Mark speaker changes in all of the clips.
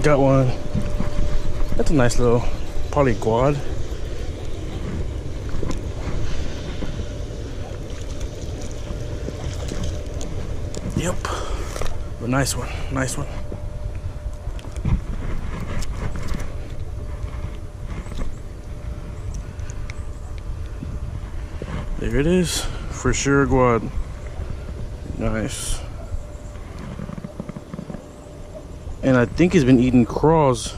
Speaker 1: Got one. That's a nice little polyquad. Yep. A nice one. Nice one. There it is. For sure, Guad. Nice. And I think he's been eating craws.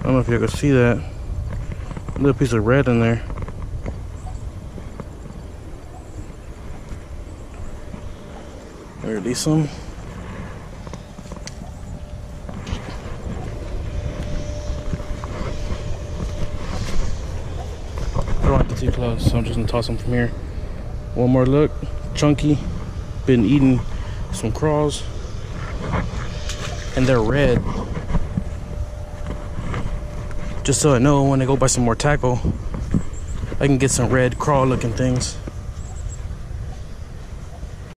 Speaker 1: I don't know if you can see that. A little piece of red in there. Release him. I don't want to too close, so I'm just gonna toss him from here. One more look. Chunky. Been eating some craws. And they're red. Just so I know when I go buy some more tackle, I can get some red craw looking things.